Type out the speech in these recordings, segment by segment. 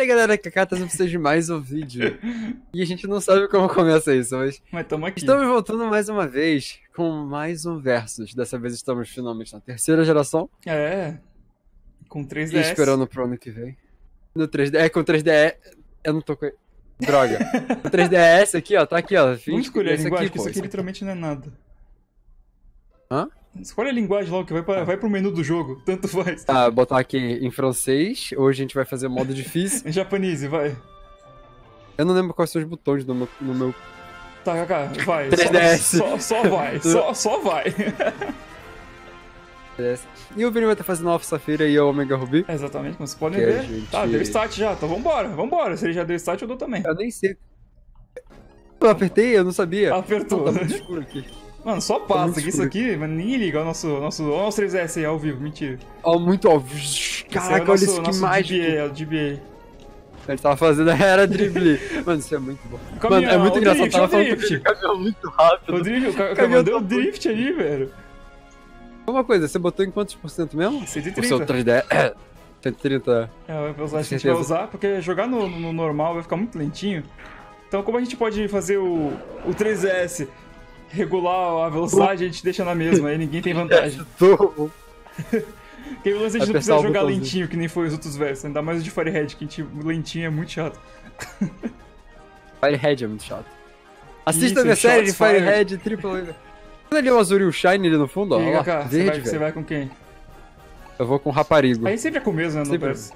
Aí, galera, que a Kaká trazendo pra vocês mais um vídeo. E a gente não sabe como começa isso, mas Mas tamo aqui. estamos voltando mais uma vez com mais um Versus. Dessa vez estamos finalmente na terceira geração É. Com 3DS. e esperando pro ano que vem. No 3D, é com 3DS, eu não tô com... Droga. O 3DS aqui, ó, tá aqui, ó. Vamos escolher a linguagem, que pô, isso aqui literalmente não é nada. Hã? Escolhe a linguagem logo, que vai, pra, vai pro menu do jogo. Tanto faz. Tá, botar aqui em francês. Hoje a gente vai fazer modo difícil. Em japonês, vai. Eu não lembro quais são os botões no meu, no meu Tá, Kaká, vai. 3DS. Só, só, só vai. Só, só vai. 3DS. E o Vini vai estar fazendo Alpha-Safira e o Omega Ruby. Exatamente, como vocês podem Que ver. gente- Tá, deu start já. Então vambora, vambora. Se ele já deu start, eu dou também. Eu nem sei. Eu apertei, eu não sabia. Apertou. Tá muito escuro aqui. Mano, só muito passa, que isso aqui, mas ninguém liga. O nosso, nosso, o nosso 3DS aí ao vivo, mentira. Ó, muito óbvio. Esse é Caraca, olha nosso, isso que mágico. DBA, é o DBA. A gente tava fazendo era drible. Mano, isso é muito bom. Caminhão, Mano, é muito engraçado. drift, tava o falando drift. ele, caminhão muito rápido. O drift, o ca- o Caminhão mandou tá drift ali, velho. Uma coisa, você botou em quantos por cento mesmo? O seu 130. 3D. 130. É, vai usar, a gente vai usar, porque jogar no, no normal vai ficar muito lentinho. Então, como a gente pode fazer o, o 3DS regular a velocidade, a gente deixa na mesma, aí ninguém tem vantagem. Porque o lance a gente não precisa jogar lentinho, que nem foi os outros versos. Ainda mais o de Firehead, que a gente, lentinho é muito chato. Firehead é muito chato. Assista Isso, a minha série de. Firehead Triple. Olha ali o Azuril Shine ali no fundo, ó. Aí, lá, você verde, vai, você vai com quem? Eu vou com raparigo. Aí sempre é com o mesmo, né, Sempre. verso.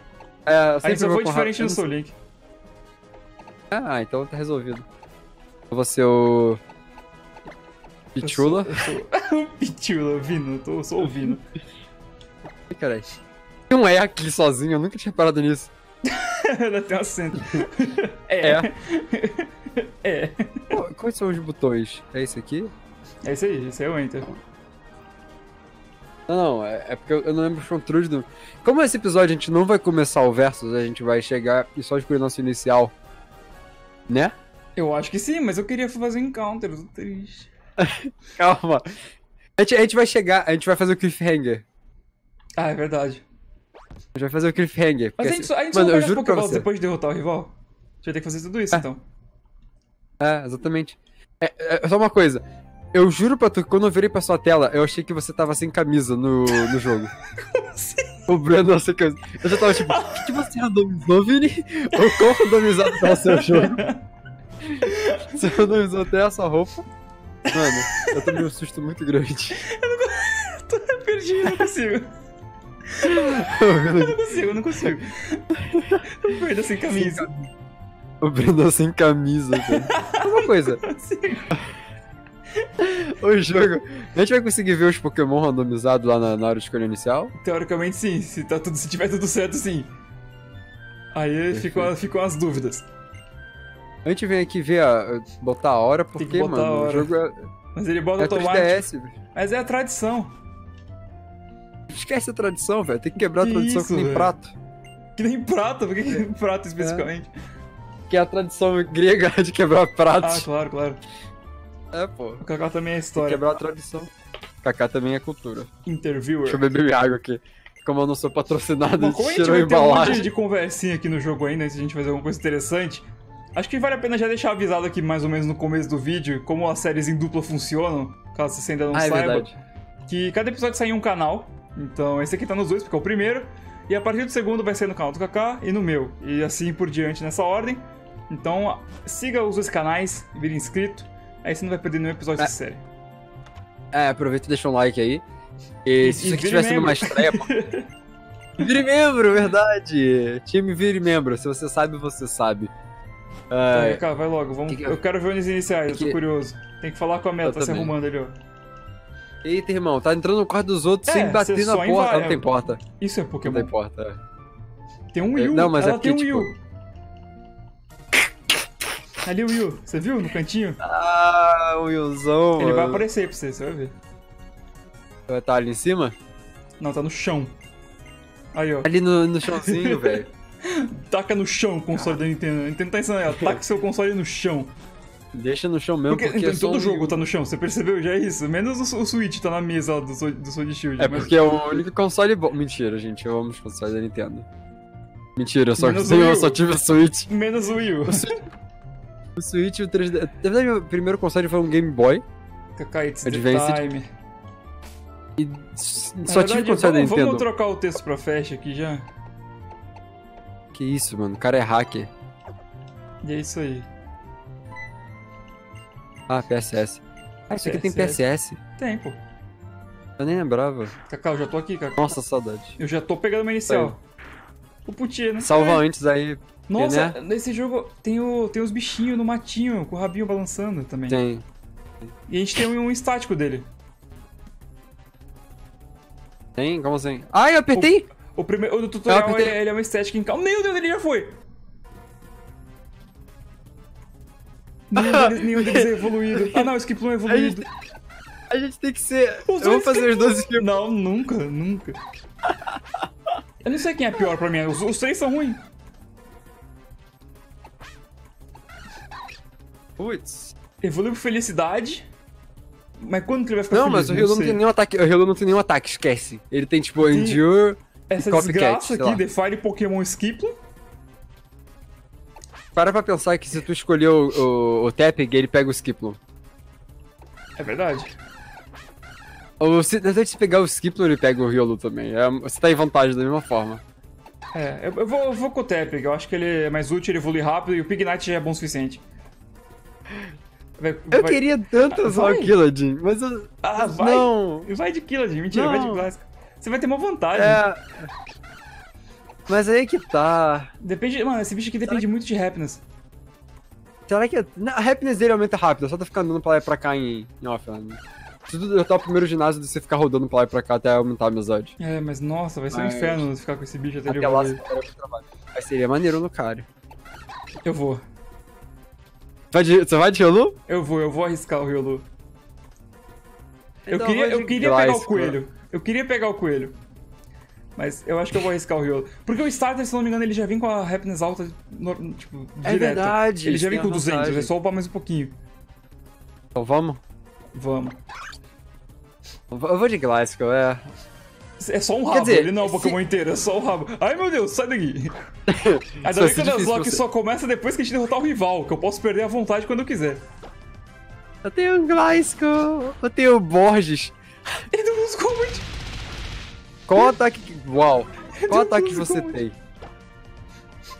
É, Aí sempre só vou foi diferente no Soul Link. Ah, então tá resolvido. Eu vou ser o. Pichula. Eu sou- eu sou- O Pichula, eu tô- eu sou o. Ih, Caralho. Não é aqui sozinho, eu nunca tinha reparado nisso. Ela tem um acento. É. É. É. Pô, quais são os botões? É esse aqui? É isso aí, esse é o Enter. Não, não, é, é porque eu, eu não lembro os controles do. Como esse episódio a gente não vai começar o Versus, a gente vai chegar e só escolher nosso inicial. Né? Eu acho que sim, mas eu queria fazer um encounter, eu tô triste. Calma. A gente, a gente vai chegar, a gente vai fazer o cliffhanger. Ah, é verdade. A gente vai fazer o cliffhanger. Mas a gente assim- só, a gente Mano, só eu Pokéballs você. depois de derrotar o rival? A gente vai ter que fazer tudo isso, É. então. É, exatamente. É, é, só uma coisa. Eu juro pra tu que quando eu virei pra sua tela, eu achei que você tava sem camisa no, no jogo. Como assim? O Breno não sem camisa. Eu já tava tipo, o que, que você randomizou, Vini? Ou qual randomizado tá o seu jogo? Você randomizou até a sua roupa? Mano, eu tomei um susto muito grande. Tô perdi, eu não consigo. Eu não consigo, eu não consigo. Eu perdo sem camisa. O Breno sem camisa, cara. Uma coisa, Não o jogo. A gente vai conseguir ver os Pokémon randomizados lá na, na hora de escolha inicial? Teoricamente sim, se, tá tudo, se tiver tudo certo, sim. Aí ficam, ficam as dúvidas. A gente vem aqui ver a, botar a hora, que porque, mano, hora. o jogo é, Mas ele bota é automático. 3DS. velho. Mas é a tradição. Esquece a tradição, velho. Tem que quebrar a tradição isso, que nem velho? prato. Que nem prato, por que, que prato especificamente? Que é a tradição grega de quebrar Ah, pratos. claro, claro. É, pô. O Kaká também é Tem que história. quebrar a tradição. Kaká também é cultura. Interviewer. Deixa eu beber minha água aqui. Como eu não sou patrocinado, Bom, como a gente tirou a vai ter um monte embalagem. de conversinha aqui no jogo ainda, de a gente fazer alguma coisa interessante, acho que vale a pena já deixar avisado aqui mais ou menos no começo do vídeo como as séries em dupla funcionam, caso você ainda não Ah, é saiba. verdade. Que cada episódio sai em um canal, então esse aqui tá nos dois, porque é o primeiro, e a partir do segundo vai ser no canal do Kaká e no meu, e assim por diante nessa ordem. Então siga os dois canais, vire inscrito, aí você não vai perder nenhum episódio É. dessa série. É, aproveita e deixa um like aí. E, se isso aqui sido membro. uma estreia. Vire membro, verdade. Time vire membro. Se você sabe, você sabe. Vai, É, Kaká, vai logo, vamos... Que que- eu quero ver os iniciais, eu tô que- curioso. Tem que falar com a Mel, Eu tá se arrumando ali, ó. Eita, irmão, tá entrando no quarto dos outros É, sem bater na porta. invade. Não tem porta. Isso é Não Pokémon. tem porta. é. Tem um É, Will. não, mas é ela tem um porque, tipo- Will. Ali o Will, você viu no cantinho? Ah, o Wilson. Ele vai mano. aparecer aí pra você, você vai ver. Vai estar ali em cima? Não, tá no chão. Aí, ó. Ali no, no chãozinho, velho. Taca no chão o console da Nintendo. Nintendo tá ensinando. Taca seu console no chão. Deixa no chão mesmo, Porque, porque, então, é todo um- jogo tá no chão, você percebeu? Já é isso. Menos o, o Switch tá na mesa do, do Sword Shield. É mas- porque é o único console bom. Mentira, gente, eu amo os consoles da Nintendo. Mentira, eu só, tenho, o eu só tive a Switch. Menos o Will. O Switch e o 3D. Na verdade, meu primeiro console foi um Game Boy. Kaká, it's Advanced. time. E só tive verdade, console da vamos, Nintendo. vamos trocar o texto pra Flash aqui já. Que isso, mano. O cara é hacker. E é isso aí. Ah, PSS. Ah, isso aqui tem PSS. Tem, pô. Eu nem lembrava. Cacá, eu já tô aqui, Cacá. Nossa, saudade. Eu já tô pegando uma inicial. O Putier, né? Salva É. antes aí. Nossa, né? nesse jogo tem, o, tem os bichinhos no matinho, com o rabinho balançando também. Tem. E a gente tem um, um estático dele. Tem? Como assim? Ai, eu apertei! O, primeiro, o do tutorial, Eu apertei- ele, ele é uma estética em calma. Meu Deus, ele já foi! Nenhum deles, nenhum deles é evoluído. Ah não, o Skip não é evoluído. A gente tem que ser. Os eu vou fazer os dois skip. Não, nunca, nunca. Eu não sei quem é pior pra mim, os, os três são ruins. Putz. Evoluiu por felicidade. Mas quando que ele vai ficar Não, feliz? mas o Rilo não sei. tem nenhum ataque. O Rilo não tem nenhum ataque, esquece. Ele tem tipo Endure. Essa Copycat, desgraça aqui. Define Pokémon Skiplo. Para pra pensar que se tu escolher o, o, o Tapping, ele pega o Skiplum. É verdade. Ou se, se pegar o Skiplum, ele pega o Riolu também. É, você tá em vantagem da mesma forma. É, eu, eu vou, eu vou com o Tepic, eu acho que ele é mais útil, ele evolui rápido e o Pignite já é bom o suficiente. Vai- Eu vai- queria tanto Ah, usar vai. o Killadin, mas eu. Ah, vai! Não! Vai de Killadin, mentira, vai de Não. Você vai ter uma vantagem. É. Mas aí que tá. Depende, mano, esse bicho aqui depende muito de Happiness. Será que. Não, a happiness dele aumenta rápido, é só tá ficando andando pra lá e pra cá em, em offline. Se tu derrotar o primeiro ginásio de você ficar rodando pra lá e pra cá até aumentar a amizade. É, mas nossa, vai ser um Mas- inferno ficar com esse bicho até ele Até lá muito trabalho. Mas seria maneiro no cara. Eu vou. Vai de, você vai de Riolu? Eu vou, eu vou arriscar o Riolu. Eu Então queria, vai de eu queria pegar o Glyce, coelho. Eu queria pegar o coelho. Mas eu acho que eu vou arriscar o Riolo. Porque o starter, se não me engano, ele já vem com a happiness alta, no- tipo, É direto. verdade, Ele já vem com a 200, vantagem. é só upar mais um pouquinho. Então vamos? Vamos. Eu vou de Glasgow, é. É só um rabo, dizer, ele não é o se- Pokémon inteiro, é só o rabo. Ai meu Deus, sai daqui. Ainda bem que o Nuzlocke só começa depois que a gente derrotar o rival, que eu posso perder à vontade quando eu quiser. Eu tenho o Glasgow, eu tenho o Borges. Ele não usa Combat. Qual ataque. que- Uau! Qual ataque você tem?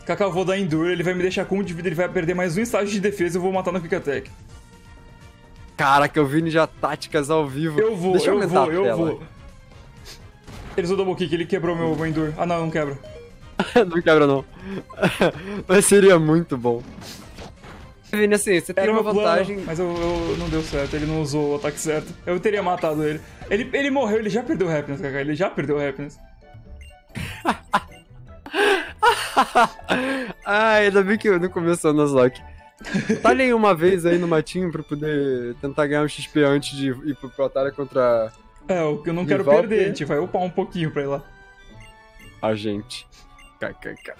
Kaká, eu vou dar Endure, ele vai me deixar com um de vida, ele vai perder mais um estágio de defesa e eu vou matar no Quick Attack. Caraca, eu vi ninja táticas ao vivo. Eu vou, Deixa eu eu vou, eu tela. vou. Ele usou Double Kick, ele quebrou meu, meu Endure. Ah não, não quebra. não quebra, não. Mas seria muito bom. Vini, assim, você tem uma vantagem. plano, mas eu, eu- não deu certo, ele não usou o ataque certo. Eu teria matado ele. Ele, ele morreu, ele já perdeu o Happiness, Kaká, ele já perdeu o Happiness. ah, ainda bem que eu não começou no Nuzlocke. Talha aí uma vez aí no matinho pra poder tentar ganhar um XP antes de ir pro Batalha contra É, o que eu não quero Rival perder, a gente vai upar um pouquinho pra ir lá. a gente. KKK.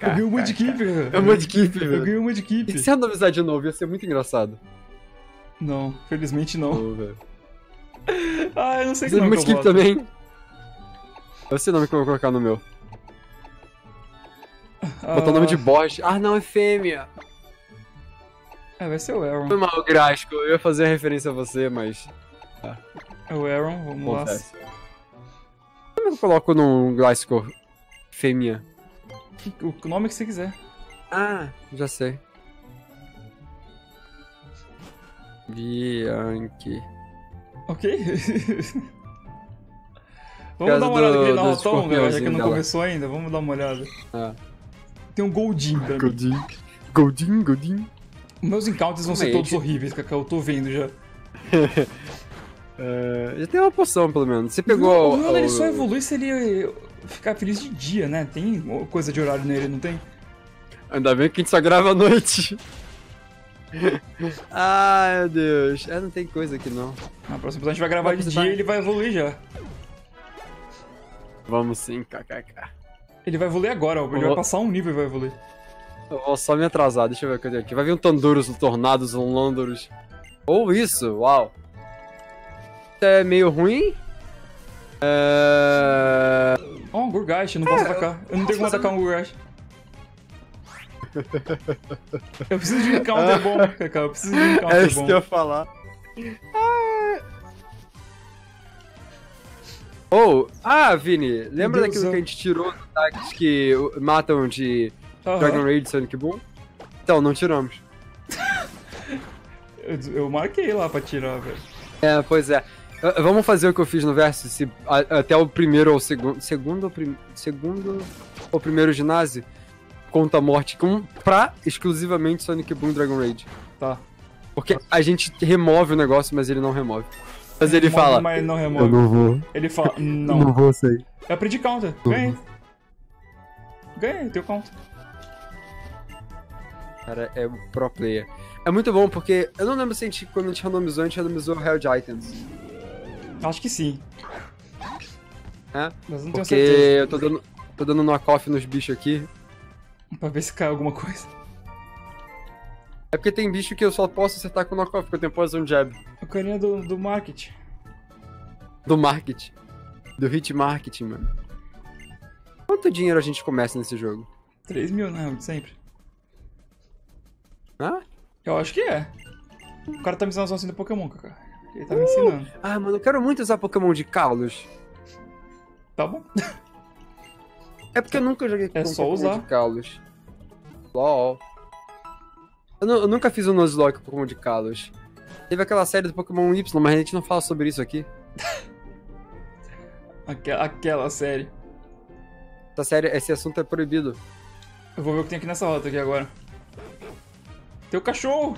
Eu ganhei um Mudkip, cara. É um Mudkip, Eu velho. ganhei um E Mudkip. se randomizar de novo? Ia ser muito engraçado. Não, felizmente não. Velho. Ah, eu não sei que Você nome que eu boto. também? Eu sei o nome que eu vou colocar no meu. Botar o nome de Ah, Borges. Ah, não, é fêmea. É, vai ser o Aaron. Foi mal, Grasco. Eu ia fazer referência a você, mas. É o Aaron, vamos lá. Confesso. Como eu coloco num Glasgow fêmea? O o nome que você quiser. Ah, já sei. Bianchi. Ok? Vamos dar uma olhada do- aqui na do Rotão, galera, já que não dela. começou ainda. Vamos dar uma olhada. Ah. Tem um Goldin pra mim. Godin. Godin, Godin. Meus encounters vão ser Calma aí, todos horríveis, Cacau. Eu tô vendo já. É, já tem uma poção, pelo menos. Você pegou. o Riolo, ele o- só evolui se ele ficar feliz de dia, né? Tem coisa de horário nele, não tem? Ainda bem que a gente só grava à noite. Ai, meu Deus. É, não tem coisa aqui não. Na próxima episódio a gente vai gravar de dia e ele vai evoluir já. Vamos sim, kkk. Ele vai evoluir agora, ó. ele Ó. vai passar um nível e vai evoluir. Eu vou só me atrasar, deixa eu ver o que eu tenho aqui. Vai vir um Tandurus, um Tornados, um Landorus. Ou isso, uau. Isso é meio ruim. É... Ó, um Gurgast, eu não posso atacar. Eu não tenho como atacar um Gurgast. Eu preciso de um counter bom, Kaká. Eu preciso de um É counter isso bom. que eu ia falar. Oh, ah, Vini, lembra Deus daquilo do que a gente tirou dos ataques que matam de Aham. Dragon Raid e Sonic Boom? Então, não tiramos. Eu, eu marquei lá pra tirar, velho. É, pois é. Uh, Vamos fazer o que eu fiz no verso, se, a- até o primeiro ou segundo. Segundo ou, prim, segundo ou primeiro ginásio conta a morte com, pra exclusivamente Sonic Boom e Dragon Raid. Tá. Porque a gente remove o negócio, mas ele não remove. Mas ele Remove, fala. Mas ele não remove. vou. Ele fala, não. vou sair. Eu aprendi counter. Ganhei. Ganhei, teu counter. Cara, é o pro player. É muito bom porque eu não lembro se a gente, quando a gente randomizou, a gente randomizou Held Items. Acho que sim. né? Mas não tenho Porque certeza. eu tô dando, tô dando knock-off nos bichos aqui. Pra ver se cai alguma coisa. É porque tem bicho que eu só posso acertar com knock-off, porque eu tenho Poison Jab. O carinha do, do market. Do market. Do hit marketing, mano. Quanto dinheiro a gente começa nesse jogo? 3 mil, né? De sempre. Hã? Eu acho que é. O cara tá me ensinando assim do Pokémon, cara. Ele tá me ensinando. Ah, mano, eu quero muito usar Pokémon de Kalos. Tá bom. É porque eu nunca joguei com É só Pokémon usar. de Kalos. LOL. Eu, eu nunca fiz um Nuzlocke com Pokémon de Kalos. Teve aquela série do Pokémon Y, mas a gente não fala sobre isso aqui. Aquela, aquela série. Essa série, esse assunto é proibido. Eu vou ver o que tem aqui nessa rota aqui agora. Tem o cachorro!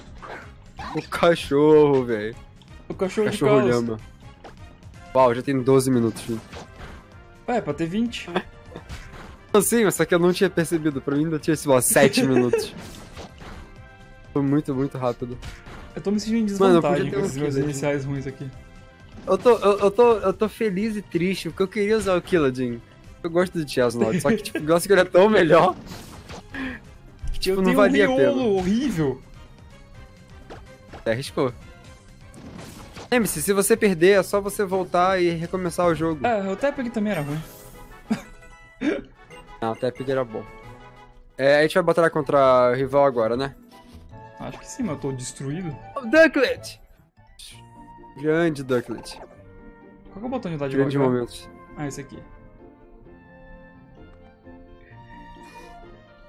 O cachorro, velho. O cachorro, de Cachorro Carlos. lhama. Uau, já tem 12 minutos, filho. Ué, pra ter 20. Não, Sim, mas só que eu não tinha percebido. Pra mim ainda tinha, sei lá, 7 minutos. Foi muito, muito rápido. Eu tô me sentindo em Mano, desvantagem ter com um esses meus iniciais ruins aqui. Eu tô, eu, eu tô, eu tô feliz e triste, porque eu queria usar o Killadin. Eu gosto do Chesnut, só que, tipo, o negócio que ele é tão melhor. Que, tipo, eu não valia a um pena. riolo horrível. Até arriscou. Lembre-se, se você perder, é só você voltar e recomeçar o jogo. É, o aqui também era ruim. Não, até Tap era bom. É, a gente vai batalhar contra o rival agora, né? Acho que sim, mas eu tô destruído. O Ducklet! Grande Ducklet. Qual que é o botão de dar de Grande volta? momento. Ah, esse aqui.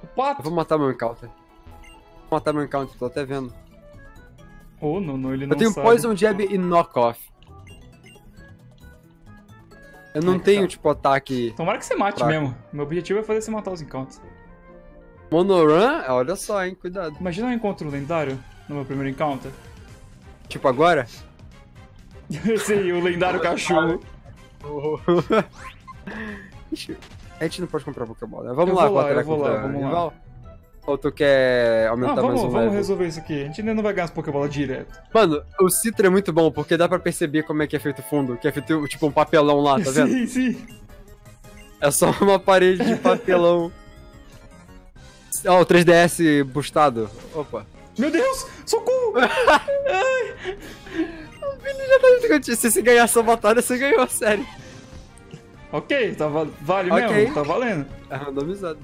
O Eu pato! vou matar meu encounter. Vou matar meu encounter, tô até vendo. Oh, não, não, ele não Eu tenho sabe. Poison Jab e Knockoff. Eu não É tenho, tá. tipo, ataque Tomara que você mate Fraco. mesmo. Meu objetivo é fazer você matar os encounters. Monorun. Olha só, hein, cuidado. Imagina eu encontro um lendário no meu primeiro encounter. Tipo, agora? Sei, o lendário cachorro. A gente não pode comprar Pokébola, né? Vamos Eu lá, lá, eu vou lá, vamos lá. Ou tu quer Não, aumentar vamos, mais um vamos level? resolver isso aqui. A gente ainda não vai ganhar as Pokébola direto. Mano, o Citra é muito bom, porque dá pra perceber como é que é feito o fundo, que é feito tipo um papelão lá, tá vendo? sim, sim. É só uma parede de papelão. Ó, o 3DS boostado. Opa. Meu Deus! Socorro! Se você ganhar essa batalha, você ganhou a série. ok, tá val- vale Ok. mesmo, tá valendo. É randomizado.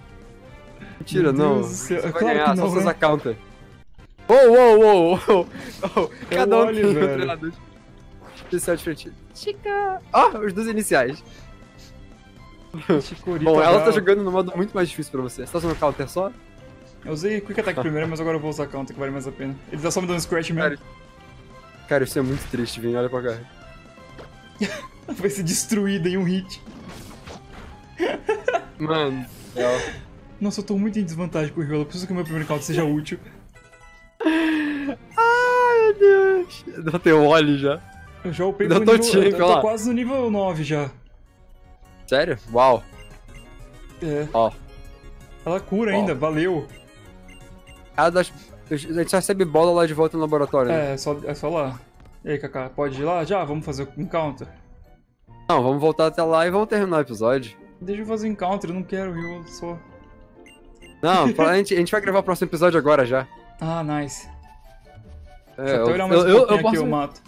Mentira, não. Você vai Claro ganhar, que só não, você né? usar counter. Uou, uou, uou, uou. Oh, É Cada um tem um treinador especial diferente. Chica. Ó, os dois iniciais. Chicorita Bom, ela tá brava. jogando no modo muito mais difícil pra você. Você tá usando counter só? Eu usei Quick Attack primeiro, mas agora eu vou usar Counter, que vale mais a pena. Ele tá só me dando Scratch mesmo. Cara, isso é muito triste, Vini. Olha pra cá. Vai ser destruída em um hit. Mano. Nossa, eu tô muito em desvantagem com o Riolo. Eu preciso que o meu primeiro counter seja útil. Ai, meu Deus. Eu tenho o Oli já. Eu já upei pro nível... Eu tô lá. quase no nível 9 já. Sério? Uau. É. Ó. Ela cura Ó. ainda, valeu. Cada das... A gente só recebe bola lá de volta no laboratório, né? É, é só, é só lá. E aí, Kaká, pode ir lá? Já, vamos fazer um counter. Não, vamos voltar até lá e vamos terminar o episódio. Deixa eu fazer um counter, eu não quero o Riolo só. Não, a gente, a gente vai gravar o próximo episódio agora já. Ah, nice. É, Só eu, até olhar mais eu, eu, eu aqui, posso... eu mato.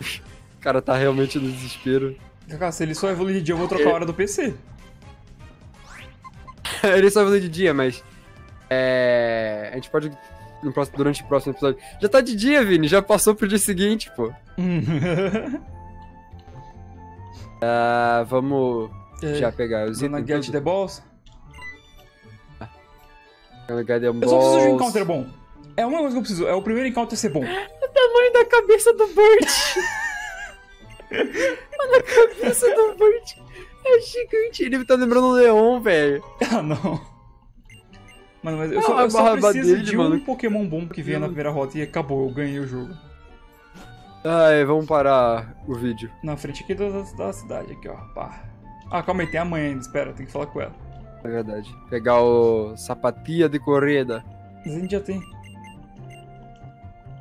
O cara tá realmente no desespero. Kaká, se ele só evoluir de dia, eu vou trocar a hora do PC. Ele só evolui de dia, mas. É. A gente pode. No próximo, durante o próximo episódio. Já tá de dia, Vini. Já passou pro dia seguinte, pô. Ah, vamos já pegar os itens. Get tudo. the Balls. Get them Eu só preciso de um encounter bom. É uma coisa que eu preciso. É o primeiro encounter ser bom. O tamanho da cabeça do Burt. Mano, a cabeça do Burt é gigante. Ele tá lembrando um leão, velho. ah, não. Mano, mas eu Ah, só, a eu só preciso dele, de mano. um Pokémon bom que venha na primeira rota e acabou, eu ganhei o jogo. Ai, vamos parar o vídeo. Na frente aqui da, da cidade, aqui, ó. Pá. Ah, calma aí, tem a mãe ainda, espera, tem que falar com ela. É verdade. Pegar o sapatia de corrida. Mas a gente já tem.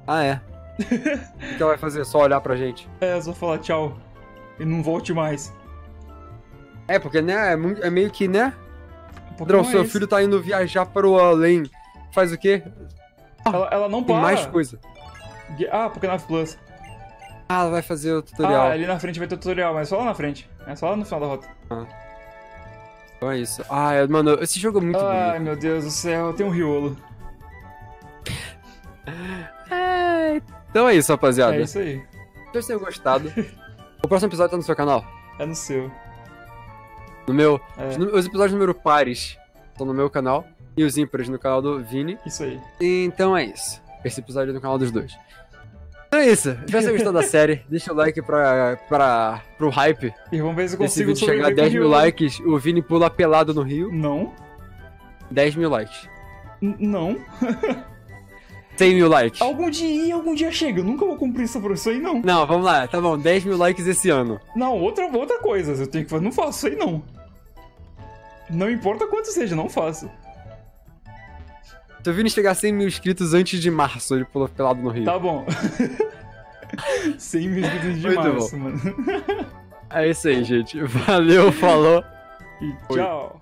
Ah, é. o que ela vai fazer? Só olhar pra gente. É, só falar tchau. E não volte mais. É, porque, né, é, é meio que, né? Padrão, é seu esse. filho tá indo viajar para o além. Faz o quê? Ela, ela não Tem para. mais coisa. Ah, Pokémon Plus. Ah, ela vai fazer o tutorial. Ah, ali na frente vai ter o tutorial, mas só lá na frente. É só lá no final da rota. Então é isso. Ah, é, mano, esse jogo é muito Ai, bonito. meu Deus do céu, tem um riolo. É, então é isso, rapaziada. É isso aí. Espero que vocês tenham gostado. o próximo episódio tá no seu canal. É no seu. No meu. É. Os episódios número pares estão no meu canal. E os ímpares no canal do Vini. Isso aí. Então é isso. Esse episódio é no canal dos dois. Então é isso. Se você gostou da série, deixa o like pra, pra, pro hype. E vamos ver se eu consigo vídeo chegar a sobreviver 10 com mil likes, o Vini pula pelado no rio. Não. 10 mil likes. N- Não. 100 mil likes. Algum dia, algum dia chega. Eu nunca vou cumprir isso por isso aí, não. Não, vamos lá. Tá bom, 10 mil likes esse ano. Não, outra, outra coisa. Eu tenho que fazer. Não faço isso aí, não. Não importa quanto seja, não faço. Se o Vini chegar a 100 mil inscritos antes de março, ele pula pelado no rio. Tá bom. 100 mil inscritos de Muito março, mano. É isso aí, gente. Valeu, falou. E tchau.